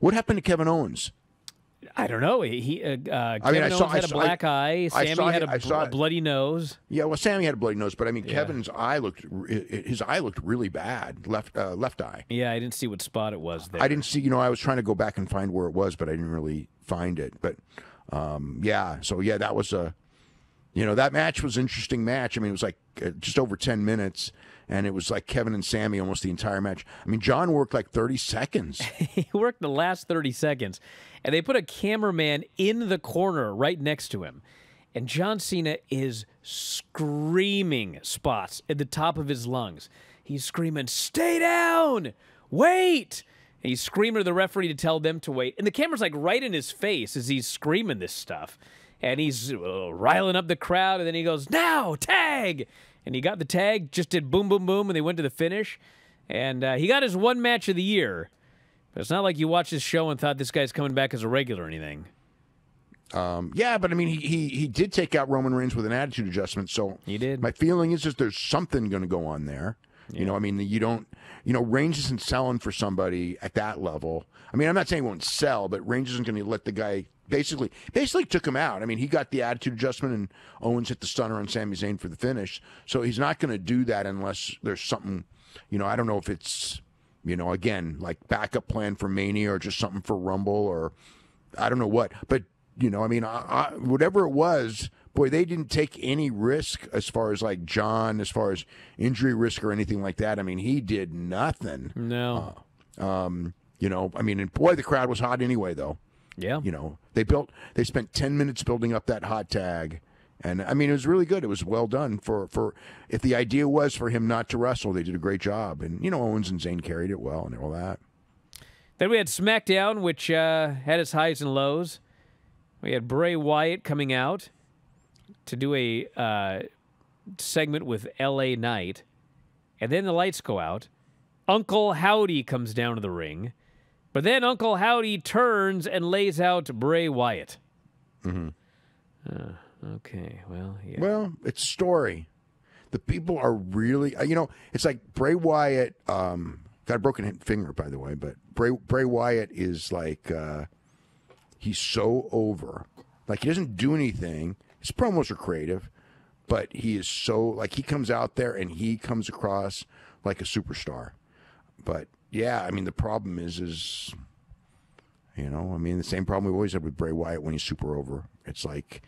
What happened to Kevin Owens? I don't know. He, uh, uh, Kevin I mean, I saw- I had a black eye. I Sami saw had it- a, I bl- saw a bloody nose. Yeah, well, Sami had a bloody nose, but I mean, Yeah. Kevin's eye looked his eye looked really bad. Left uh, left eye. Yeah, I didn't see what spot it was there. I didn't see. You know, I was trying to go back and find where it was, but I didn't really find it. But um, yeah, so yeah, that was a. You know, that match was an interesting match. I mean, it was like uh, just over ten minutes, and it was like Kevin and Sami almost the entire match. I mean, John worked like thirty seconds. he worked the last 30 seconds, and they put a cameraman in the corner right next to him. And John Cena is screaming spots at the top of his lungs. He's screaming, Stay down! Wait! And he's screaming to the referee to tell them to wait. And the camera's like right in his face as he's screaming this stuff. And he's uh, riling up the crowd. And then he goes, Now, tag! And he got the tag, just did boom, boom, boom, and they went to the finish. And uh, he got his one match of the year. But it's not like you watched this show and thought this guy's coming back as a regular or anything. Um, yeah, but I mean, he, he he did take out Roman Reigns with an attitude adjustment. So He did. My feeling is just there's something going to go on there. You know, I mean, you don't, you know, Reigns isn't selling for somebody at that level. I mean, I'm not saying he won't sell, but Reigns isn't going to let the guy basically basically took him out. I mean, he got the attitude adjustment, and Owens hit the stunner on Sami Zayn for the finish. So he's not going to do that unless there's something. You know, I don't know if it's, you know, again like backup plan for Mania or just something for Rumble or I don't know what, but you know, I mean, I, I, whatever it was, boy, they didn't take any risk as far as like John, as far as injury risk or anything like that. I mean, he did nothing. No. Um, you know, I mean, and boy, the crowd was hot anyway, though. Yeah. You know, they built, they spent ten minutes building up that hot tag. And I mean, it was really good. It was well done for for if the idea was for him not to wrestle, they did a great job. And you know, Owens and Zayn carried it well and all that. Then we had SmackDown, which uh, had its highs and lows. We had Bray Wyatt coming out to do a uh, segment with L.A. Knight, and then the lights go out. Uncle Howdy comes down to the ring, but then Uncle Howdy turns and lays out Bray Wyatt. Mm-hmm. okay, well, yeah. Well, it's story. The people are really, uh, you know, it's like Bray Wyatt. Um, got a broken finger, by the way, but Bray Bray Wyatt is like uh, he's so over. Like he doesn't do anything. His promos are creative, but he is so like he comes out there and he comes across like a superstar. But yeah, I mean the problem is is you know, I mean the same problem we always had with Bray Wyatt when he's super over. It's like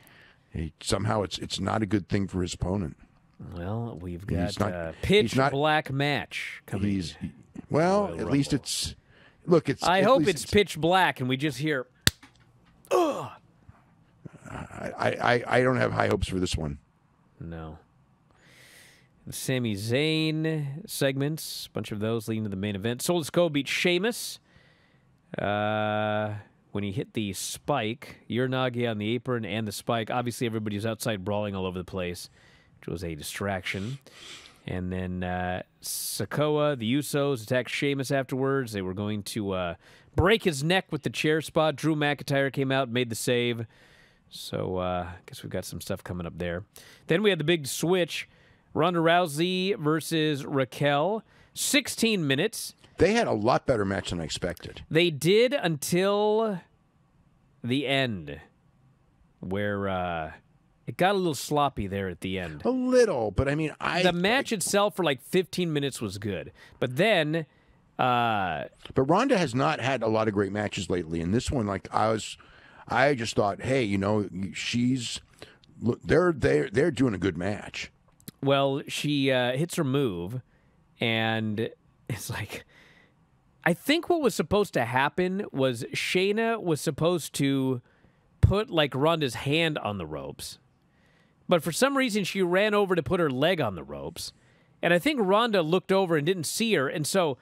he, somehow it's it's not a good thing for his opponent. Well, we've got not- a he's pitch not- black match coming. He's well, Royal at least it's look. It's I hope least it's pitch black and we just hear Ugh. I, I I don't have high hopes for this one. No. Sami Zayn segments, a bunch of those leading to the main event. Skull beat Sheamus uh, when he hit the spike. Uranage on the apron and the spike. Obviously, everybody was outside brawling all over the place, which was a distraction. And then uh, Sikoa, the Usos, attacked Sheamus afterwards. They were going to uh, break his neck with the chair spot. Drew McIntyre came out, made the save. So uh, I guess we've got some stuff coming up there. Then we had the big switch: Ronda Rousey versus Raquel. 16 minutes. They had a lot better match than I expected. They did until the end, where uh, it got a little sloppy there at the end. A little, but I mean, I The match itself for like 15 minutes was good, but then uh, But Ronda has not had a lot of great matches lately, and this one, like I was, I just thought, hey, you know, she's, look, they're they're they're doing a good match. Well, she uh, hits her move, and it's like, I think what was supposed to happen was Shayna was supposed to put like Ronda's hand on the ropes, but for some reason she ran over to put her leg on the ropes, and I think Ronda looked over and didn't see her, and so.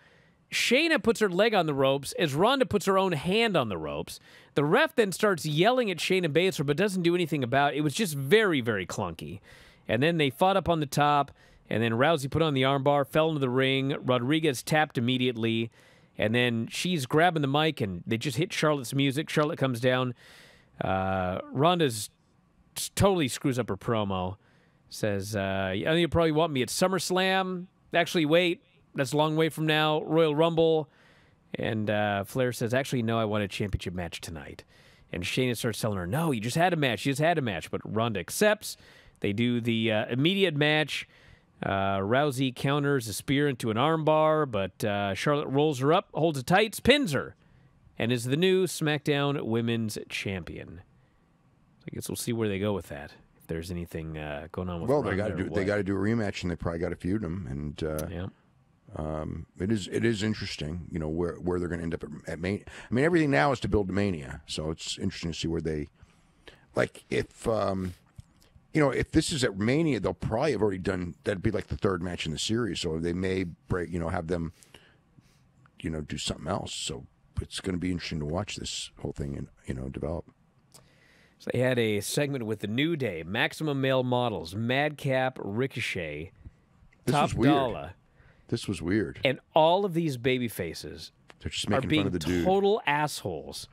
Shayna puts her leg on the ropes as Ronda puts her own hand on the ropes. The ref then starts yelling at Shayna Baszler, but doesn't do anything about it. It was just very, very clunky. And then they fought up on the top, and then Rousey put on the armbar, fell into the ring. Rodriguez tapped immediately, and then she's grabbing the mic, and they just hit Charlotte's music. Charlotte comes down. Uh, Ronda's totally screws up her promo. Says, uh, you probably want me at SummerSlam. Actually, wait, that's a long way from now. Royal Rumble. And uh, Flair says, "Actually, no, I want a championship match tonight." And Shayna starts telling her, "No, you just had a match. You just had a match." But Ronda accepts. They do the uh, immediate match. Uh, Rousey counters a spear into an armbar, but uh, Charlotte rolls her up, holds it tight, pins her, and is the new SmackDown Women's Champion. I guess we'll see where they go with that. If there's anything uh, going on with Well, they got to do they got to do a rematch, and they probably got to feud them. And uh, Yeah. um, it is it is interesting, you know, where where they're going to end up at, at Mania. I mean, everything now is to build to Mania, so it's interesting to see where they like if. Um, you know, if this is at Mania, they'll probably have already done. That'd be like the third match in the series, so they may break. You know, have them, you know, do something else. So it's going to be interesting to watch this whole thing and you know develop. So they had a segment with the New Day, Maximum Male Models, Madcap, Ricochet, This Top. Dolla, This was weird. and all of these baby faces They're just are being fun of the dude. total assholes,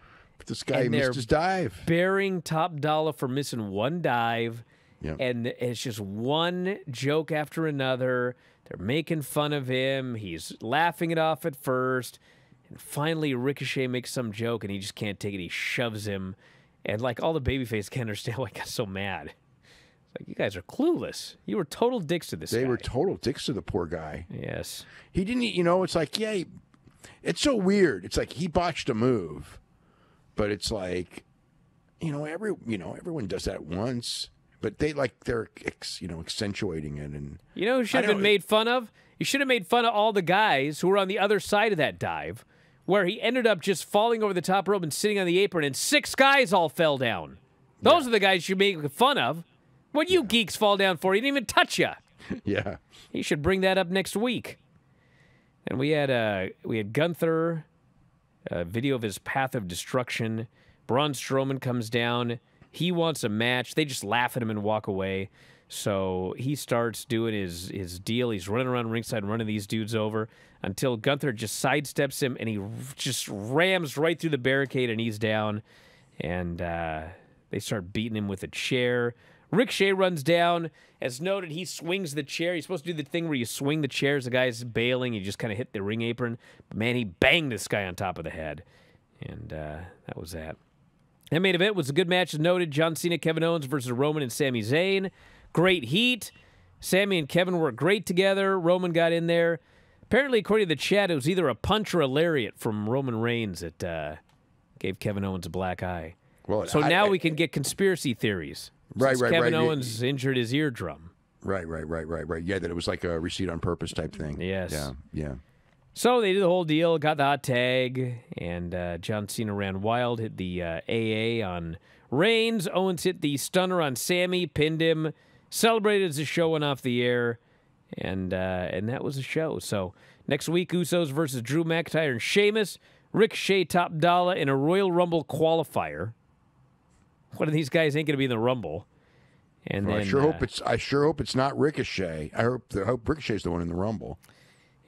this guy missed his dive. bearing Top Dolla for missing one dive, Yep. and it's just one joke after another. They're making fun of him. He's laughing it off at first, and finally Ricochet makes some joke, and he just can't take it. He shoves him, and like all the babyface can't understand why he got so mad. It's like you guys are clueless. You were total dicks to this They guy. were total dicks to the poor guy. yes. He didn't, you know, it's like, yeah, he- it's so weird. It's like he botched a move, but it's like, you know, every, you know, everyone does that once, but they like they're, ex, you know, accentuating it, and You know who should have been made fun of? You should have made fun of all the guys who were on the other side of that dive, where he ended up just falling over the top rope and sitting on the apron, and six guys all fell down. Those are the guys you make fun of. What you geeks fall down for? He didn't even touch you. yeah, He should bring that up next week. And we had uh, we had Gunther, a video of his path of destruction. Braun Strowman comes down. He wants a match. They just laugh at him and walk away. So he starts doing his his deal. He's running around ringside, running these dudes over until Gunther just sidesteps him and he just rams right through the barricade and he's down. And uh, they start beating him with a chair. Rick Ricochet runs down. As noted, he swings the chair. He's supposed to do the thing where you swing the chair as the guy's bailing. You just kind of hit the ring apron. Man, he banged this guy on top of the head. And uh, that was that. That main event was a good match, as noted. John Cena, Kevin Owens versus Roman and Sami Zayn. Great heat. Sami and Kevin were great together. Roman got in there. Apparently, according to the chat, it was either a punch or a lariat from Roman Reigns that uh, gave Kevin Owens a black eye. well, So I- now I- we can get conspiracy theories. Right, right, Kevin right. You- Owens injured his eardrum. right, right, right, right, right. Yeah, that it was like a receipt on purpose type thing. Yes. Yeah, yeah. So they did the whole deal, got the hot tag, and uh, John Cena ran wild, hit the uh, AA on Reigns. Owens hit the stunner on Sami, pinned him, celebrated as the show went off the air, and uh, and that was the show. So next week, Usos versus Drew McIntyre and Sheamus, Ricochet, Top Dolla in a Royal Rumble qualifier. One of these guys ain't going to be in the Rumble. And Well, then I sure uh, hope it's. I sure hope it's not Ricochet. I hope. I hope Ricochet's the one in the Rumble.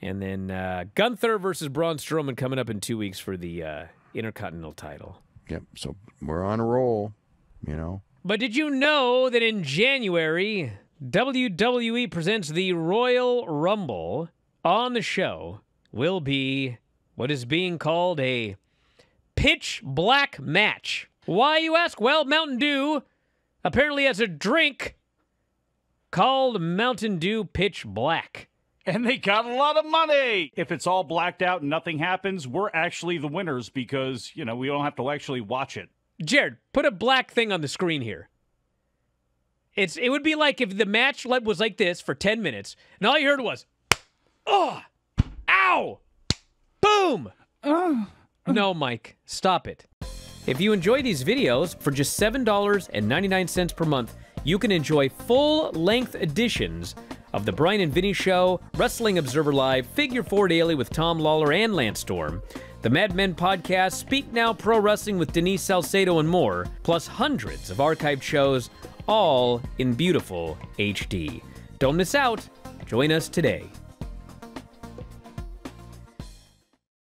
And then uh, Gunther versus Braun Strowman coming up in two weeks for the uh, Intercontinental title. Yep. So we're on a roll. You know. But did you know that in January, WWE presents the Royal Rumble? On the show will be what is being called a pitch black match. Why, you ask? Well, Mountain Dew apparently has a drink called Mountain Dew Pitch Black. And they got a lot of money. If it's all blacked out and nothing happens, we're actually the winners because, you know, we don't have to actually watch it. Jared, put a black thing on the screen here. It's it would be like if the match was like this for 10 minutes and all you heard was oh ow boom uh. no mike stop it if you enjoy these videos for just $7.99 per month you can enjoy full-length editions of the bryan and vinny show wrestling observer live figure four daily with tom lawler and lance storm the Mad Men podcast, Speak Now Pro Wrestling with Denise Salcedo, and more, plus hundreds of archived shows, all in beautiful HD. Don't miss out. Join us today.